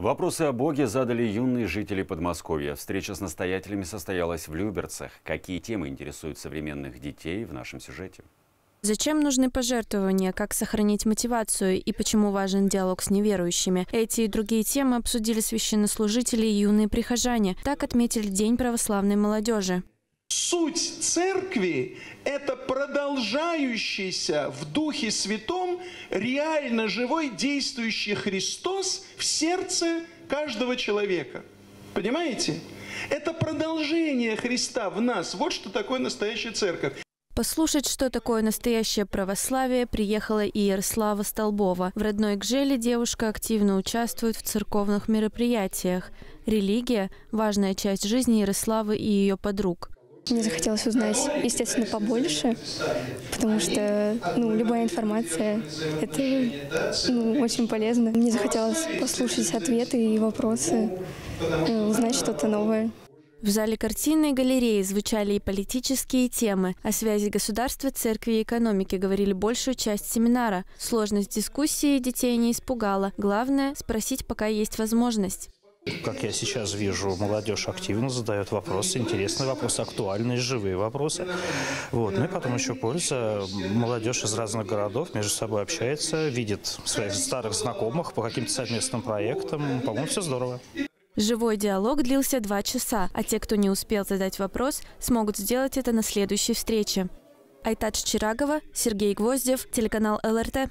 Вопросы о Боге задали юные жители Подмосковья. Встреча с настоятелями состоялась в Люберцах. Какие темы интересуют современных детей в нашем сюжете? Зачем нужны пожертвования, как сохранить мотивацию и почему важен диалог с неверующими? Эти и другие темы обсудили священнослужители и юные прихожане. Так отметили День православной молодежи. Суть церкви – это продолжающийся в Духе Святом реально живой действующий Христос в сердце каждого человека. Понимаете? Это продолжение Христа в нас. Вот что такое настоящая церковь. Послушать, что такое настоящее православие, приехала и Ярослава Столбова. В родной Гжеле девушка активно участвует в церковных мероприятиях. Религия – важная часть жизни Ярославы и ее подруг. Мне захотелось узнать, естественно, побольше, потому что ну, любая информация – это ну, очень полезно. Мне захотелось послушать ответы и вопросы, э, узнать что-то новое. В зале картинной галереи звучали и политические темы. О связи государства, церкви и экономики говорили большую часть семинара. Сложность дискуссии детей не испугала. Главное – спросить, пока есть возможность. Как я сейчас вижу, молодежь активно задает вопросы, интересные вопросы, актуальные, живые вопросы. Вот. Ну и потом еще польза. Молодежь из разных городов между собой общается, видит своих старых знакомых по каким-то совместным проектам. По-моему, все здорово. Живой диалог длился два часа, а те, кто не успел задать вопрос, смогут сделать это на следующей встрече. Айтадж Чирагова, Сергей Гвоздев, телеканал ЛРТ.